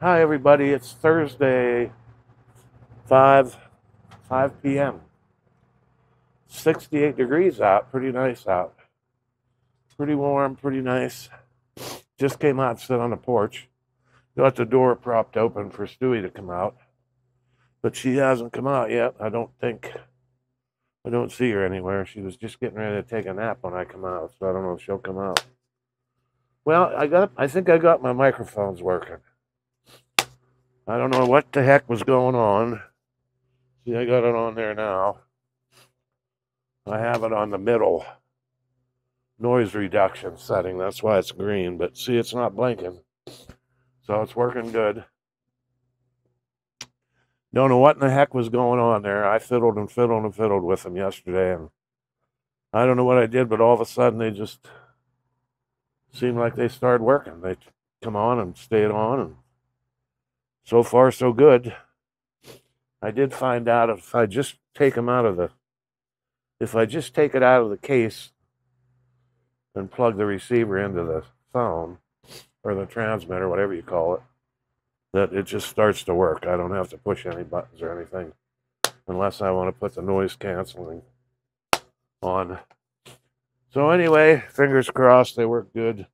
Hi, everybody. It's Thursday, 5, 5 p.m. 68 degrees out. Pretty nice out. Pretty warm, pretty nice. Just came out and sit on the porch. Got the door propped open for Stewie to come out. But she hasn't come out yet. I don't think. I don't see her anywhere. She was just getting ready to take a nap when I come out, so I don't know if she'll come out. Well, I got I think I got my microphones working. I don't know what the heck was going on. See, I got it on there now. I have it on the middle noise reduction setting. That's why it's green, but see, it's not blinking. So it's working good. Don't know what in the heck was going on there. I fiddled and fiddled and fiddled with them yesterday, and I don't know what I did, but all of a sudden they just seemed like they started working. They come on and stayed on, and so far so good. I did find out if I just take them out of the, if I just take it out of the case and plug the receiver into the phone or the transmitter, whatever you call it, that it just starts to work. I don't have to push any buttons or anything unless I want to put the noise canceling on. So anyway, fingers crossed they work good.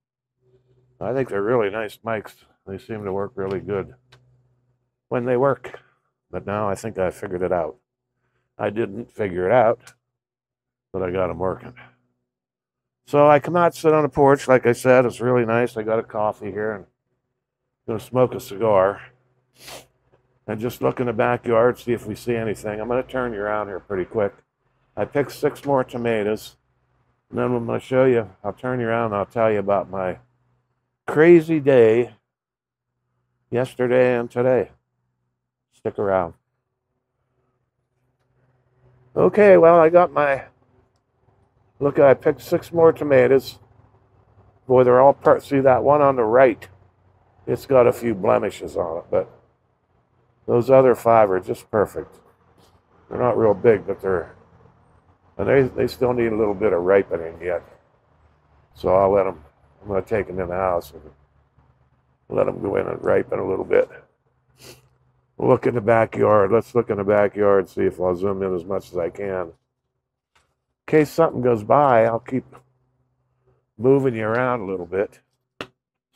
I think they're really nice mics. They seem to work really good when they work. But now I think I figured it out. I didn't figure it out, but I got them working. So I come out, sit on the porch. Like I said, it's really nice. I got a coffee here and to smoke a cigar and just look in the backyard, see if we see anything. I'm to turn you around here pretty quick. I picked six more tomatoes. And then I'm to show you, I'll turn you around and I'll tell you about my crazy day yesterday and today. Stick around. Okay, well, I got my Look, I picked six more tomatoes. Boy, they're all part. See that one on the right? It's got a few blemishes on it, but those other five are just perfect. They're not real big, but they're, and they, they still need a little bit of ripening yet. So I'll let them, I'm going to take them in the house and let them go in and ripen a little bit. Look in the backyard. Let's look in the backyard, see if I'll zoom in as much as I can In case something goes by, I'll keep moving you around a little bit.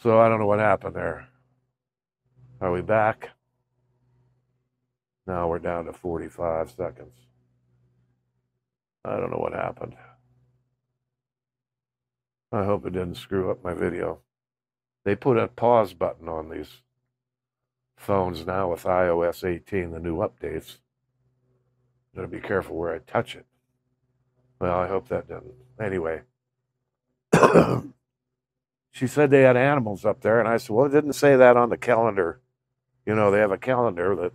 So I don't know what happened there. Are we back? Now we're down to 45 seconds. I don't know what happened. I hope it didn't screw up my video. They put a pause button on these phones now with iOS 18, the new updates. Gotta be careful where I touch it. Well, I hope that doesn't. Anyway, she said they had animals up there, and I said, well, it didn't say that on the calendar. You know, they have a calendar that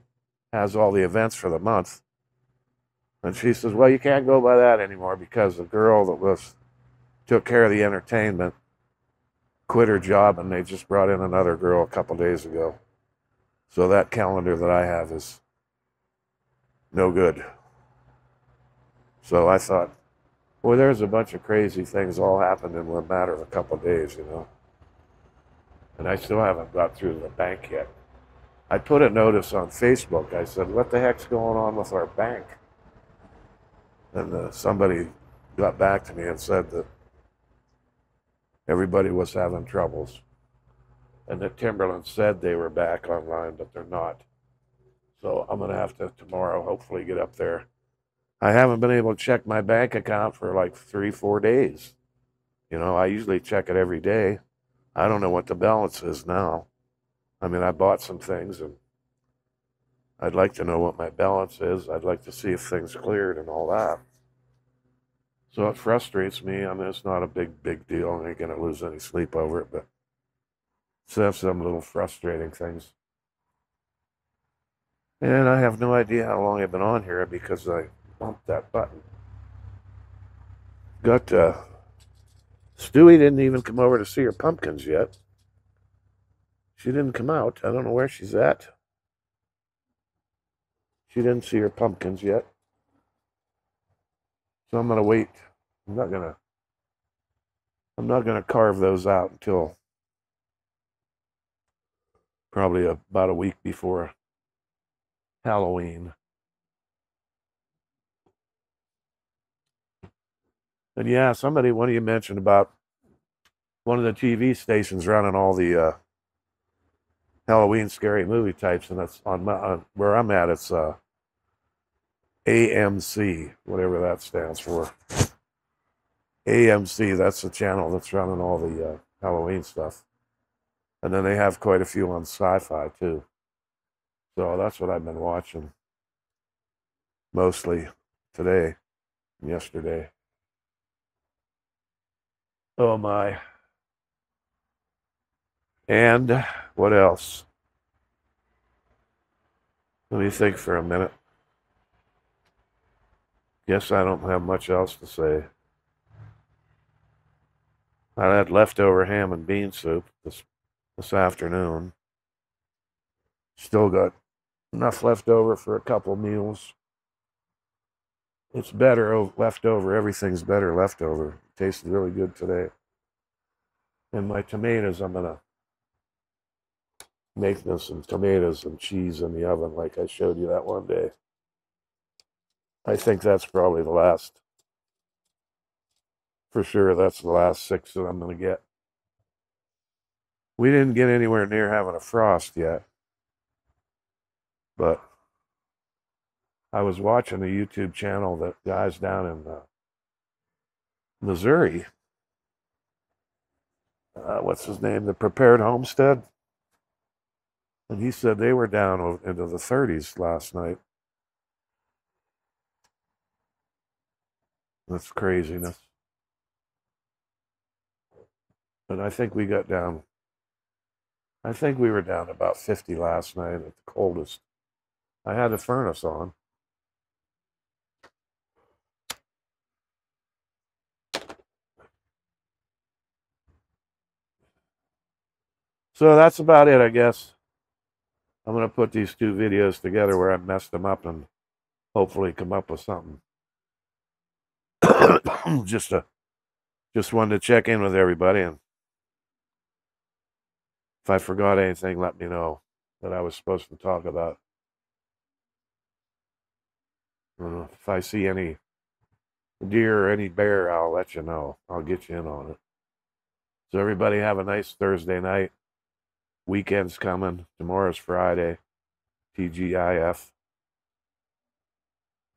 has all the events for the month. And she says, well, you can't go by that anymore because the girl that was took care of the entertainment quit her job, and they just brought in another girl a couple days ago. So that calendar that I have is no good. So I thought, well, there's a bunch of crazy things all happened in a matter of a couple of days, you know. And I still haven't got through to the bank yet. I put a notice on Facebook. I said, what the heck's going on with our bank? And uh, somebody got back to me and said that everybody was having troubles. And that Timberland said they were back online, but they're not. So I'm going to have to tomorrow hopefully get up there I haven't been able to check my bank account for like three, four days. You know, I usually check it every day. I don't know what the balance is now. I mean, I bought some things and I'd like to know what my balance is. I'd like to see if things cleared and all that. So it frustrates me. I mean, it's not a big, big deal. I ain't going to lose any sleep over it, but it's have some little frustrating things. And I have no idea how long I've been on here because I bumped that button. Got uh, Stewie didn't even come over to see her pumpkins yet. She didn't come out. I don't know where she's at. She didn't see her pumpkins yet. So I'm gonna wait. I'm not gonna I'm not gonna carve those out until probably about a week before Halloween. And yeah, somebody, one of you mentioned about one of the TV stations running all the uh, Halloween scary movie types, and that's on, my, on where I'm at. It's uh, AMC, whatever that stands for. AMC, that's the channel that's running all the uh, Halloween stuff. And then they have quite a few on sci fi too. So that's what I've been watching mostly today, yesterday. Oh my. And what else? Let me think for a minute. Guess I don't have much else to say. I had leftover ham and bean soup this this afternoon. Still got enough left over for a couple meals. It's better left over. Everything's better left over. Tasted really good today. And my tomatoes, I'm gonna make them some tomatoes and cheese in the oven, like I showed you that one day. I think that's probably the last. For sure, that's the last six that I'm gonna get. We didn't get anywhere near having a frost yet. But I was watching a YouTube channel that guys down in uh, Missouri, uh, what's his name, the Prepared Homestead, and he said they were down into the 30s last night. That's craziness. But I think we got down I think we were down about 50 last night at the coldest. I had the furnace on. So that's about it, I guess. I'm going to put these two videos together where I messed them up and hopefully come up with something. just a, just wanted to check in with everybody and if I forgot anything, let me know that I was supposed to talk about. Uh, if I see any deer or any bear, I'll let you know. I'll get you in on it. So, everybody have a nice Thursday night. Weekend's coming. Tomorrow's Friday. TGIF.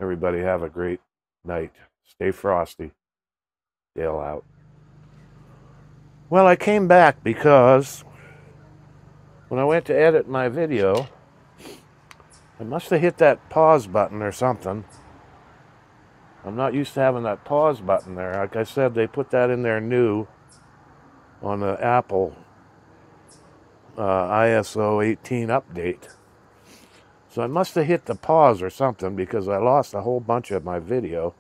Everybody have a great night. Stay frosty. Dale out. Well, I came back because when I went to edit my video, I must have hit that pause button or something. I'm not used to having that pause button there. Like I said, they put that in there new on the Apple uh, iOS 18 update. So I must have hit the pause or something because I lost a whole bunch of my video.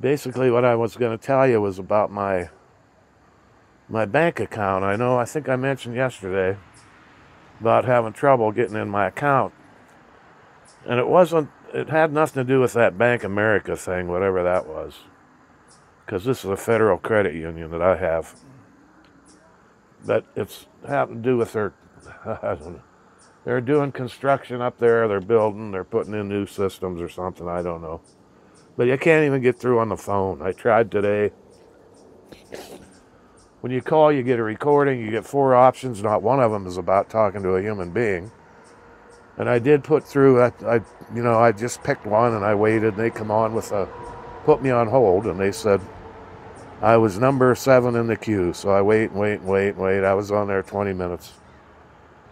Basically, what I was going to tell you was about my my bank account. I know, I think I mentioned yesterday about having trouble getting in my account. And it wasn't, it had nothing to do with that Bank America thing, whatever that was. Because this is a federal credit union that I have. But it's happened to do with their, I don't know. They're doing construction up there, they're building, they're putting in new systems or something, I don't know. But you can't even get through on the phone. I tried today when you call, you get a recording, you get four options. Not one of them is about talking to a human being. And I did put through, I, I you know, I just picked one and I waited. And they come on with a, put me on hold, and they said I was number seven in the queue. So I wait and wait and wait and wait. I was on there 20 minutes.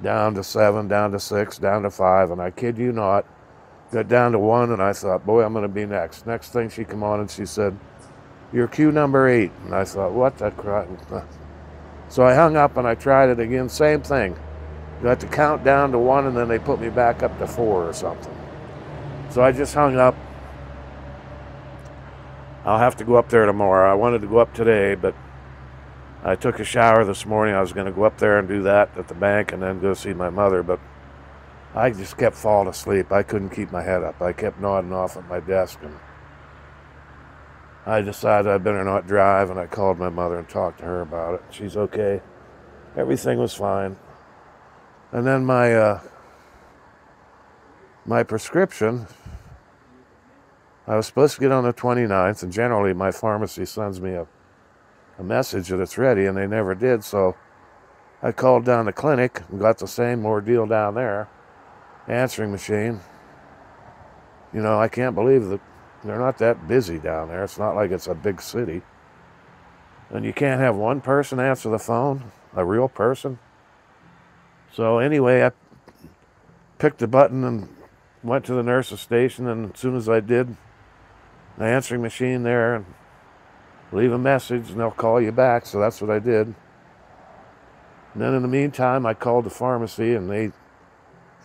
Down to seven, down to six, down to five, and I kid you not, got down to one, and I thought, boy, I'm going to be next. Next thing she come on and she said, you're queue number eight. And I thought, what the crap? So I hung up and I tried it again. Same thing. You Got to count down to one and then they put me back up to four or something. So I just hung up. I'll have to go up there tomorrow. I wanted to go up today, but I took a shower this morning. I was going to go up there and do that at the bank and then go see my mother, but I just kept falling asleep. I couldn't keep my head up. I kept nodding off at my desk and I decided I better not drive, and I called my mother and talked to her about it. She's okay. Everything was fine. And then my uh, my prescription, I was supposed to get on the 29th, and generally my pharmacy sends me a, a message that it's ready, and they never did. So I called down the clinic and got the same ordeal down there. Answering machine. You know, I can't believe that they're not that busy down there. It's not like it's a big city. And you can't have one person answer the phone, a real person. So anyway, I picked the button and went to the nurse's station. And as soon as I did, the answering machine there and leave a message and they'll call you back. So that's what I did. And then in the meantime, I called the pharmacy and they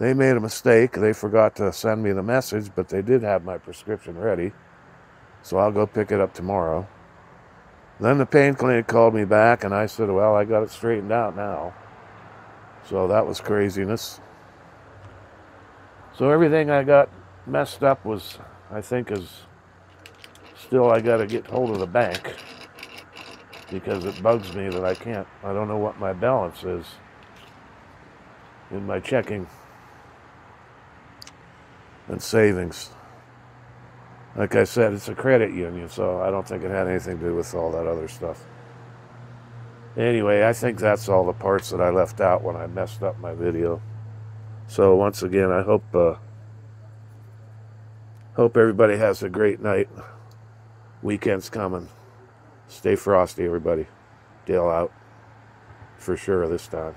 they made a mistake. They forgot to send me the message, but they did have my prescription ready. So I'll go pick it up tomorrow. Then the pain clinic called me back and I said, Well, I got it straightened out now. So that was craziness. So everything I got messed up was, I think, is still I got to get hold of the bank because it bugs me that I can't, I don't know what my balance is in my checking and savings. Like I said, it's a credit union, so I don't think it had anything to do with all that other stuff. Anyway, I think that's all the parts that I left out when I messed up my video. So once again, I hope uh, hope everybody has a great night. Weekend's coming. Stay frosty, everybody. Dale out for sure this time.